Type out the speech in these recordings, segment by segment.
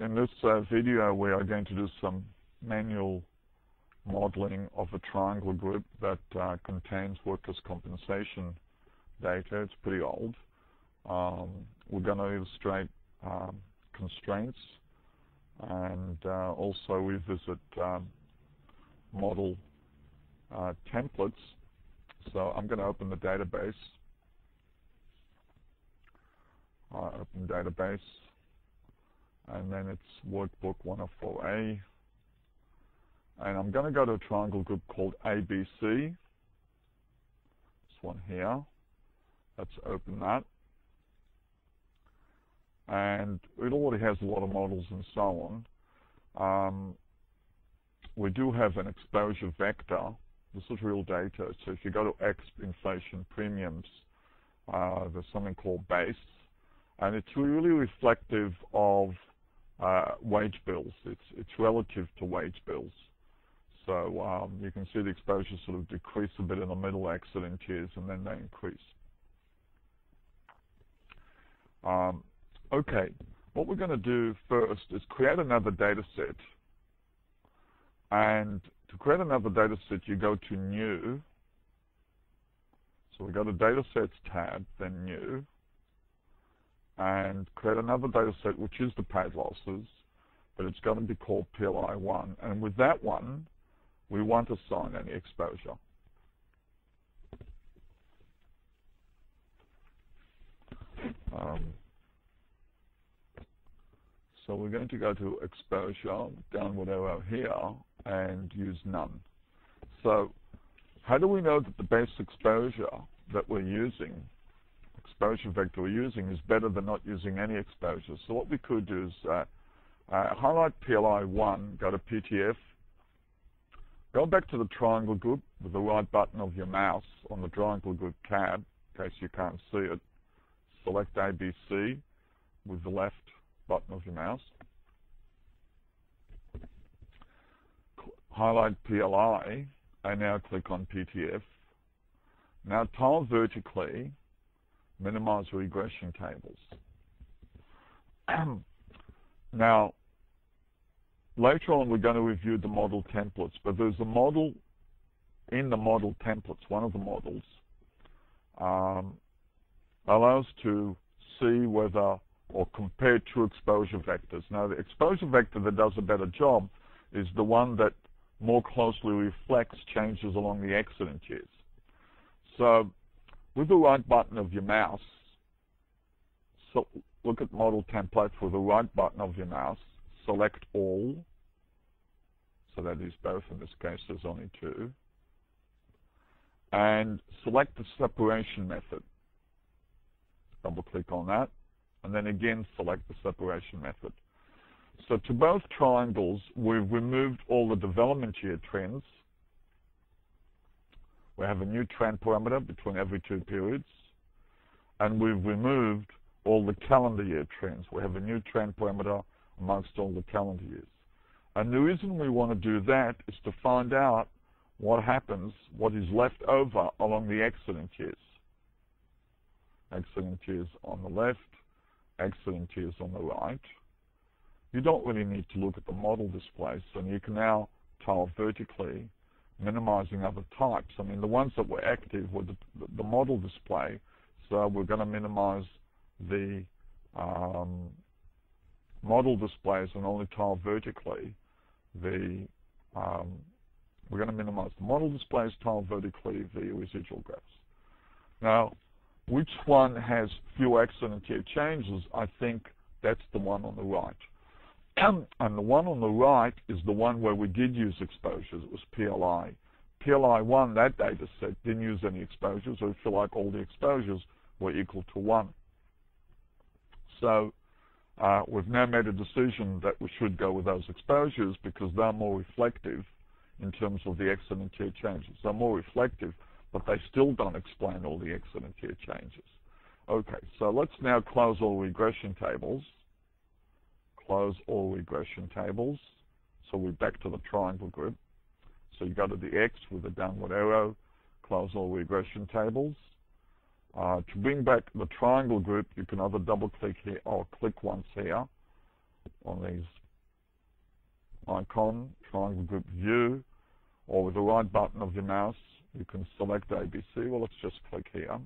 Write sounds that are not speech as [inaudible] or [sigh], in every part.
in this uh, video we are going to do some manual modeling of a triangle group that uh, contains workers' compensation data. It's pretty old. Um, we're going to illustrate um, constraints and uh, also revisit um, model uh, templates. So I'm going to open the database. Open database and then it's workbook 104A. And I'm going to go to a triangle group called ABC. This one here. Let's open that. And it already has a lot of models and so on. Um, we do have an exposure vector. This is real data. So if you go to X inflation premiums, uh, there's something called base. And it's really reflective of uh, wage bills. It's, it's relative to wage bills. So um, you can see the exposure sort of decrease a bit in the middle accident years and then they increase. Um, okay, what we're going to do first is create another data set. And to create another data set, you go to New. So we go to Datasets tab, then New and create another data set which is the paid losses, but it's going to be called PLI1. And with that one, we want to assign any exposure. Um, so we're going to go to exposure, downward arrow here, and use none. So how do we know that the base exposure that we're using exposure vector we're using is better than not using any exposure. So what we could do is uh, uh, highlight PLI1, go to PTF, go back to the triangle group with the right button of your mouse on the triangle group tab, in case you can't see it. Select ABC with the left button of your mouse. Highlight PLI and now click on PTF. Now tile vertically minimize regression tables. [clears throat] now, later on we're going to review the model templates, but there's a model in the model templates, one of the models, um, allows to see whether or compare two exposure vectors. Now, the exposure vector that does a better job is the one that more closely reflects changes along the accident years. So with the right button of your mouse, so look at model template. With the right button of your mouse, select all, so that is both, in this case there's only two, and select the separation method. Double click on that, and then again select the separation method. So to both triangles, we've removed all the development year trends, we have a new trend parameter between every two periods, and we've removed all the calendar year trends. We have a new trend parameter amongst all the calendar years. And the reason we want to do that is to find out what happens, what is left over along the accident years. Accident years on the left, accident years on the right. You don't really need to look at the model displays, and you can now tile vertically minimizing other types. I mean, the ones that were active were the, the model display, so we're going to minimize the um, model displays and only tile vertically. The um, we're going to minimize the model displays, tile vertically the residual graphs. Now, which one has few accident year changes? I think that's the one on the right and the one on the right is the one where we did use exposures. It was PLI. PLI1, that data set, didn't use any exposures, so we feel like all the exposures were equal to 1. So uh, we've now made a decision that we should go with those exposures because they're more reflective in terms of the accident year changes. They're more reflective, but they still don't explain all the accident year changes. Okay, so let's now close all regression tables close all regression tables. So we're back to the triangle group. So you go to the X with the downward arrow, close all regression tables. Uh, to bring back the triangle group, you can either double click here or click once here. on these icon, triangle group view, or with the right button of your mouse, you can select ABC. Well, let's just click here.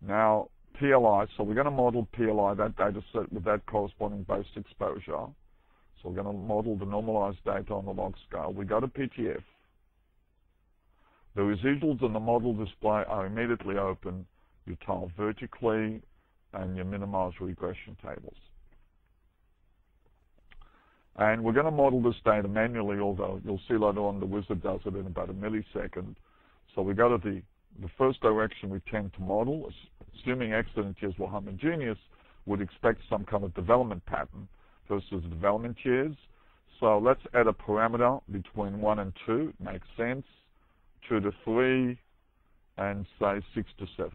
Now, PLI, so we're going to model PLI, that data set with that corresponding base exposure. So we're going to model the normalized data on the log scale. We go to PTF. The residuals in the model display are immediately open. You tile vertically and you minimize regression tables. And we're going to model this data manually, although you'll see later on the wizard does it in about a millisecond. So we go to the, the first direction we tend to model, assuming accident years were homogeneous, would expect some kind of development pattern versus development years. So let's add a parameter between 1 and 2, makes sense, 2 to 3, and say 6 to 7.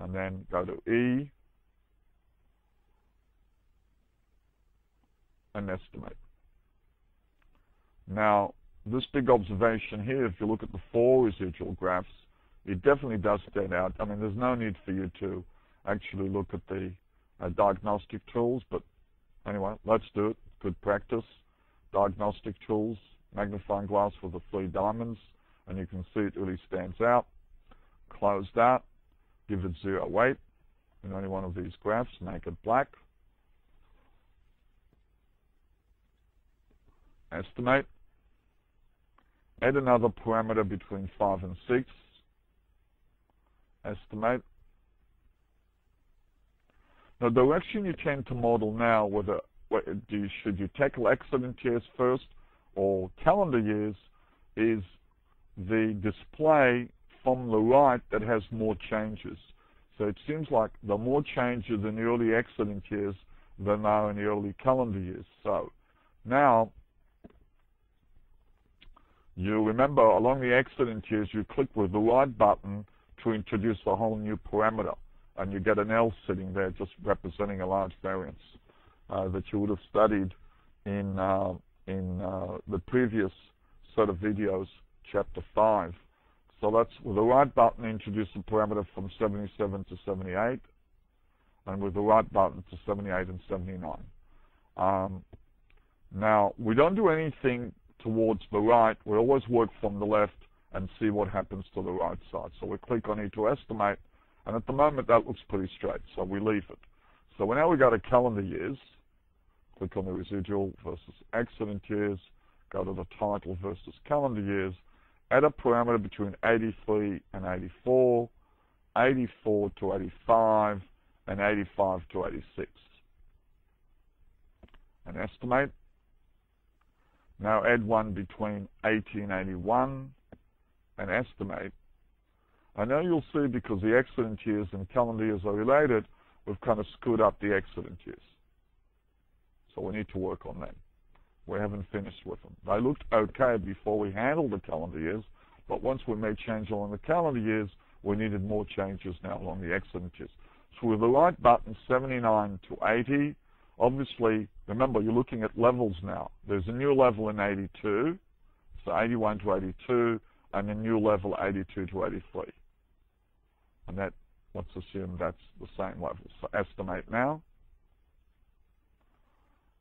And then go to E, and estimate. Now, this big observation here, if you look at the four residual graphs, it definitely does stand out. I mean, there's no need for you to actually look at the uh, diagnostic tools, but anyway, let's do it. Good practice. Diagnostic tools, magnifying glass for the three diamonds, and you can see it really stands out. Close that, give it zero weight in any one of these graphs, make it black. Estimate. Add another parameter between 5 and 6. Estimate. The direction you tend to model now, whether should you tackle accident years first or calendar years, is the display from the right that has more changes. So it seems like the more changes in the early accident years than are in the early calendar years. So now you remember along the accident years, you click with the right button to introduce a whole new parameter, and you get an L sitting there just representing a large variance uh, that you would have studied in uh, in uh, the previous set of videos, chapter 5. So that's with the right button, introduce a parameter from 77 to 78, and with the right button to 78 and 79. Um, now, we don't do anything towards the right, we always work from the left and see what happens to the right side. So we click on it to estimate, and at the moment that looks pretty straight, so we leave it. So now we go to calendar years, click on the residual versus accident years, go to the title versus calendar years, add a parameter between 83 and 84, 84 to 85, and 85 to 86. And estimate, now add one between 80 and 81 and estimate. I know you'll see because the accident years and calendar years are related, we've kind of screwed up the accident years. So we need to work on that. We haven't finished with them. They looked okay before we handled the calendar years, but once we made changes along the calendar years, we needed more changes now along the accident years. So with the right button, 79 to 80, Obviously, remember, you're looking at levels now. There's a new level in 82, so 81 to 82, and a new level 82 to 83. And that, let's assume that's the same level. So estimate now.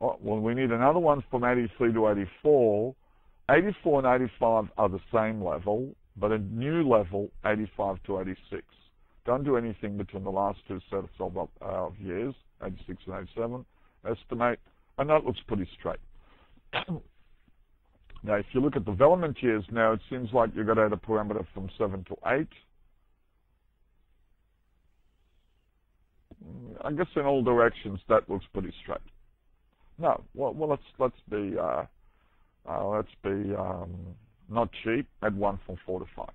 Oh, well, we need another one from 83 to 84. 84 and 85 are the same level, but a new level, 85 to 86. Don't do anything between the last two sets of, uh, of years, 86 and 87 estimate, and that looks pretty straight. Now, if you look at development years now, it seems like you've got to add a parameter from 7 to 8. I guess in all directions that looks pretty straight. No, well, well let's let's be uh, uh, let's be um, not cheap. Add one from four to five.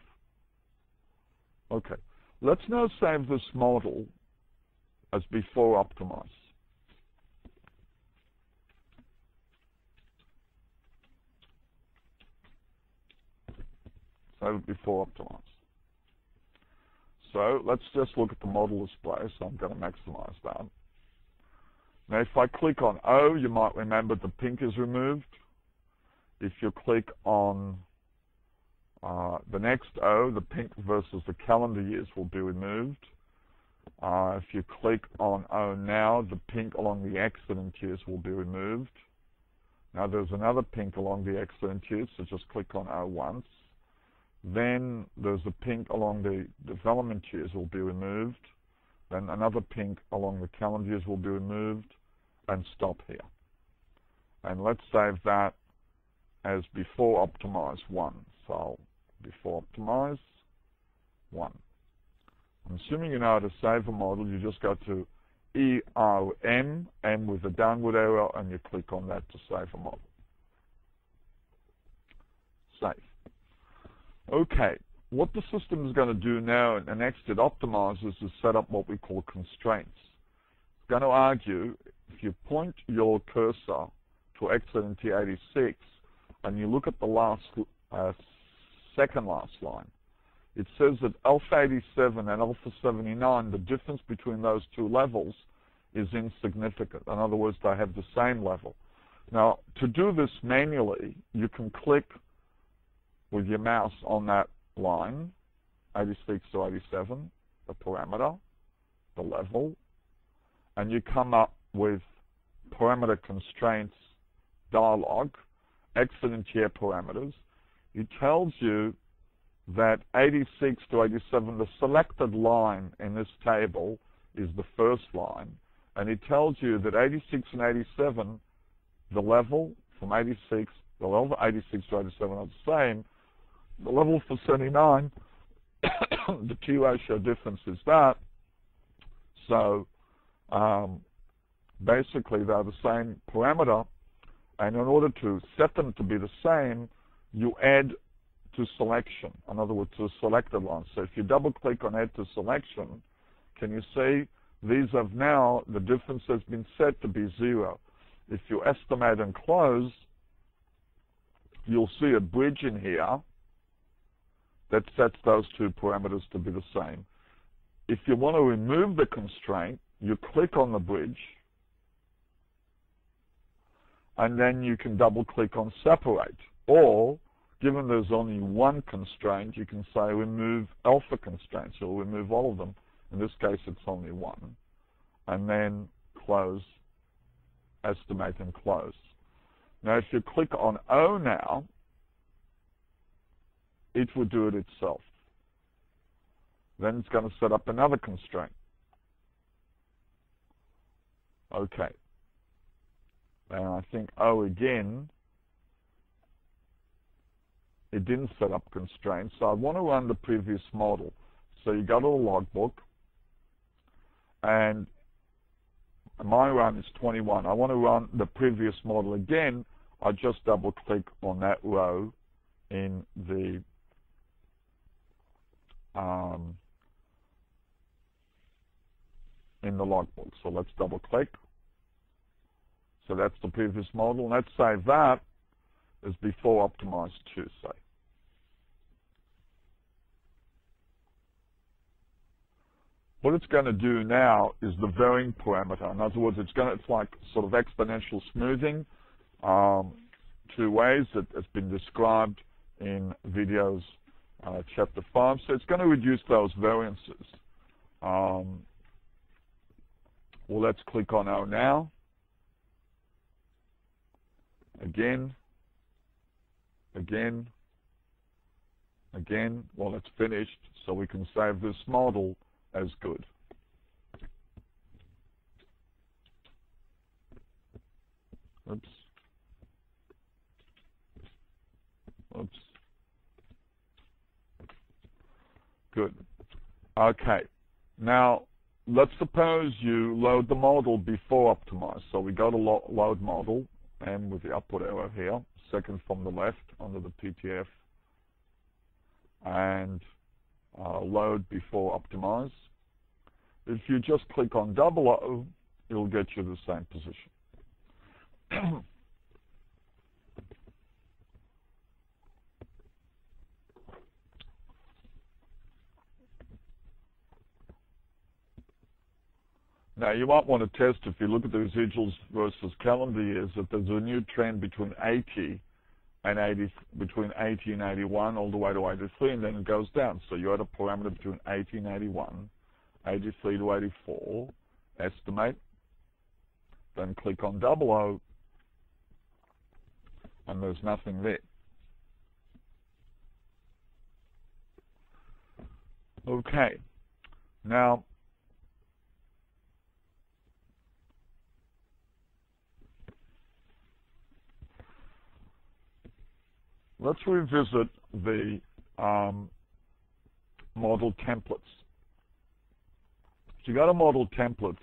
Okay, let's now save this model as before optimized. So before optimize. So let's just look at the model display. So I'm going to maximize that. Now if I click on O, you might remember the pink is removed. If you click on uh, the next O, the pink versus the calendar years will be removed. Uh, if you click on O now, the pink along the accident years will be removed. Now there's another pink along the accident years, so just click on O once. Then there's a pink along the development years will be removed. Then another pink along the calendar years will be removed and stop here. And let's save that as before optimize 1. So before optimize 1. I'm assuming you know how to save a model. You just go to ERM, M with a downward arrow, and you click on that to save a model. Save. Okay, what the system is going to do now, and next it optimizes, is set up what we call constraints. It's going to argue, if you point your cursor to XLNT 86, and you look at the last, uh, second last line, it says that alpha 87 and alpha 79, the difference between those two levels is insignificant. In other words, they have the same level. Now, to do this manually, you can click with your mouse on that line, 86 to 87, the parameter, the level, and you come up with parameter constraints dialog, accident year parameters. It tells you that 86 to 87, the selected line in this table is the first line, and it tells you that 86 and 87, the level from 86, the level 86 to 87 are the same. The level for 79, [coughs] the T ratio difference is that. So um, basically they're the same parameter, and in order to set them to be the same, you add to selection, in other words, to a selected line. So if you double click on add to selection, can you see these have now, the difference has been set to be zero. If you estimate and close, you'll see a bridge in here that sets those two parameters to be the same. If you want to remove the constraint, you click on the bridge, and then you can double click on separate. Or given there's only one constraint, you can say remove alpha constraints. You'll remove all of them. In this case, it's only one. And then close, estimate and close. Now, if you click on O now, it will do it itself. Then it's going to set up another constraint. Okay. And I think O again it didn't set up constraints. So I want to run the previous model. So you go to the logbook, and my run is 21. I want to run the previous model again. I just double click on that row in the um, in the logbook. So let's double click. So that's the previous model. Let's save that as before optimized to say. What it's going to do now is the varying parameter. In other words, it's going to, it's like sort of exponential smoothing, um, two ways that has been described in videos uh, chapter 5. So it's going to reduce those variances. Um, well, let's click on O now. Again, again, again. Well, it's finished, so we can save this model as good. Oops. Oops. Good. Okay. Now, let's suppose you load the model before optimize. So we go to lo load model, and with the upward arrow here, second from the left under the PTF, and uh, load before optimize. If you just click on double O, it'll get you the same position. [clears throat] Now, you might want to test if you look at the residuals versus calendar years that there's a new trend between 80 and 80, between 80 and 81 all the way to 83, and then it goes down. So you had a parameter between 80 and 81, 83 to 84, estimate, then click on double O, and there's nothing there. Okay, now let's revisit the um, model templates. So you go to model templates,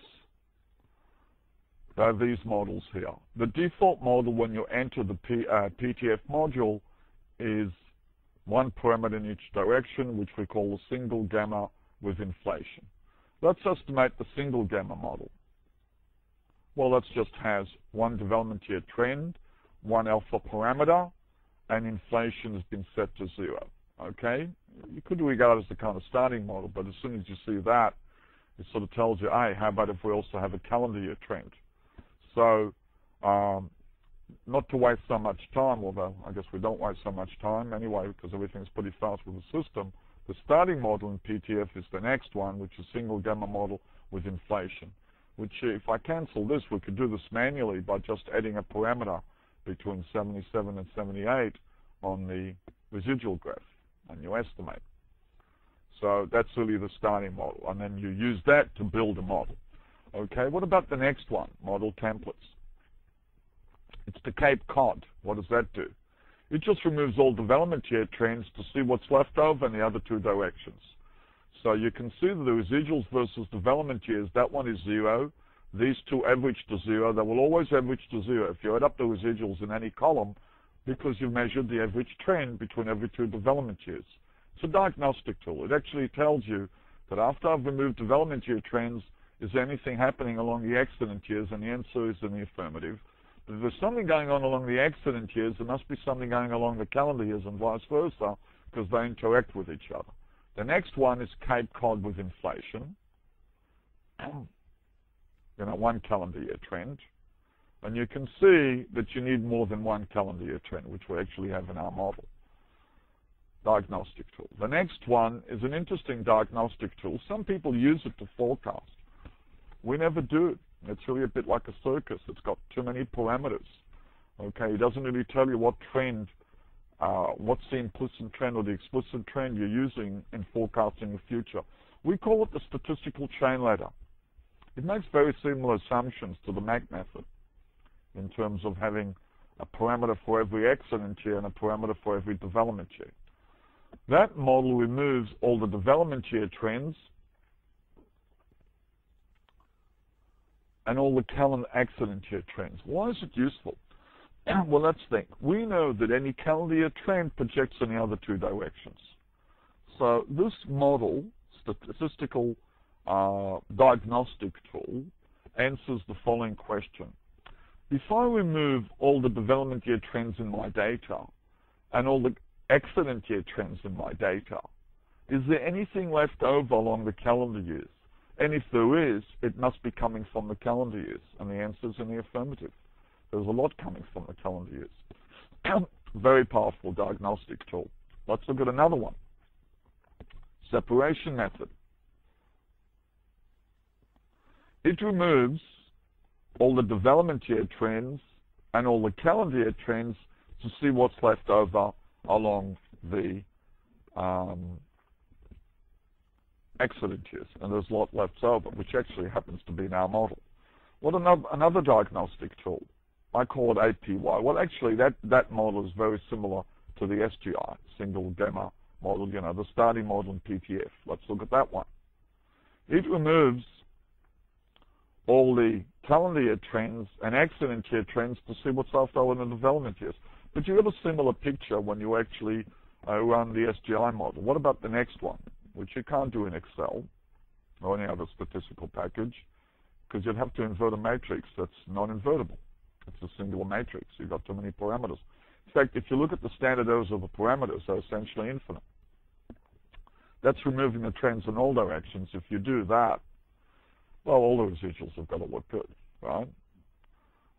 there are these models here. The default model when you enter the P, uh, PTF module is one parameter in each direction, which we call the single gamma with inflation. Let's estimate the single gamma model. Well, that just has one development year trend, one alpha parameter, and inflation has been set to zero. Okay? You could regard it as the kind of starting model, but as soon as you see that, it sort of tells you, hey, how about if we also have a calendar year trend? So, um, not to waste so much time, although I guess we don't waste so much time anyway because everything's pretty fast with the system. The starting model in PTF is the next one, which is single gamma model with inflation. Which, if I cancel this, we could do this manually by just adding a parameter between 77 and 78 on the residual graph, and you estimate. So that's really the starting model, and then you use that to build a model. Okay, what about the next one, model templates? It's the Cape Cod. What does that do? It just removes all development year trends to see what's left over in the other two directions. So you can see that the residuals versus development years, that one is zero. These two average to zero. They will always average to zero if you add up the residuals in any column because you've measured the average trend between every two development years. It's a diagnostic tool. It actually tells you that after I've removed development year trends, is anything happening along the accident years? And the answer is in the affirmative. But if there's something going on along the accident years, there must be something going along the calendar years and vice versa, because they interact with each other. The next one is Cape Cod with inflation. [clears throat] you know, one calendar year trend. And you can see that you need more than one calendar year trend, which we actually have in our model. Diagnostic tool. The next one is an interesting diagnostic tool. Some people use it to forecast. We never do it. It's really a bit like a circus. It's got too many parameters. Okay, it doesn't really tell you what trend, uh, what's the implicit trend or the explicit trend you're using in forecasting the future. We call it the statistical chain ladder. It makes very similar assumptions to the Mack method in terms of having a parameter for every accident year and a parameter for every development year. That model removes all the development year trends and all the calendar accident year trends. Why is it useful? [clears throat] well, let's think. We know that any calendar year trend projects in the other two directions. So this model, statistical uh, diagnostic tool, answers the following question. If I remove all the development year trends in my data and all the accident year trends in my data, is there anything left over along the calendar years? And if there is, it must be coming from the calendar years. And the answer is in the affirmative. There's a lot coming from the calendar years. [coughs] Very powerful diagnostic tool. Let's look at another one. Separation method. It removes all the development year trends and all the calendar year trends to see what's left over along the um, accident years, and there's a lot left over, which actually happens to be in our model. What another, another diagnostic tool? I call it APY. Well, actually, that, that model is very similar to the SGI, single gamma model, you know, the starting model in PTF. Let's look at that one. It removes all the calendar year trends and accident year trends to see what's left over in the development years. But you get a similar picture when you actually uh, run the SGI model. What about the next one? which you can't do in Excel or any other statistical package because you'd have to invert a matrix that's non-invertible. It's a singular matrix. You've got too many parameters. In fact, if you look at the standard errors of the parameters, they're essentially infinite. That's removing the trends in all directions. If you do that, well, all the residuals have got to look good, right?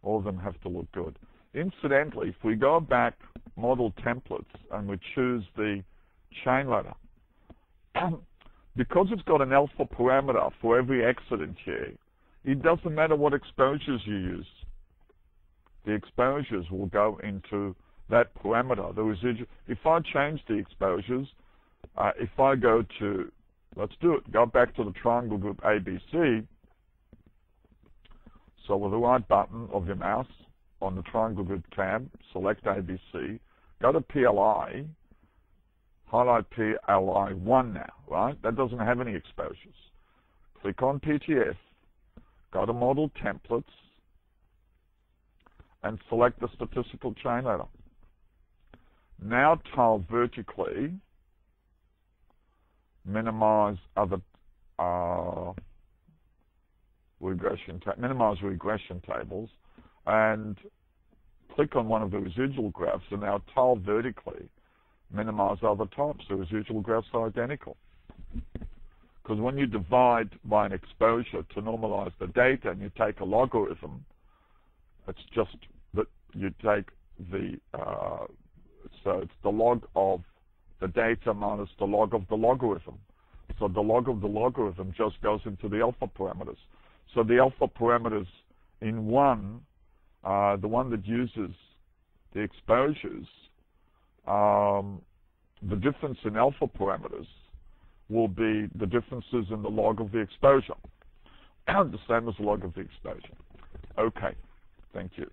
All of them have to look good. Incidentally, if we go back model templates and we choose the chain ladder, [clears throat] because it's got an alpha parameter for every accident here, it doesn't matter what exposures you use. The exposures will go into that parameter. The residual. If I change the exposures, uh, if I go to, let's do it, go back to the triangle group ABC. So with the right button of your mouse on the triangle group tab, select ABC, go to PLI, highlight PLI1 now, right? That doesn't have any exposures. Click on PTF, go to Model Templates, and select the statistical chain ladder. Now tile vertically, minimize other uh, regression, minimize regression tables, and click on one of the residual graphs, and now tile vertically, minimize other types. The residual graphs are identical. Because when you divide by an exposure to normalize the data and you take a logarithm, it's just that you take the, uh, so it's the log of the data minus the log of the logarithm. So the log of the logarithm just goes into the alpha parameters. So the alpha parameters in one, uh, the one that uses the exposures, um, the difference in alpha parameters will be the differences in the log of the exposure. And [clears throat] the same as the log of the exposure. Okay, thank you.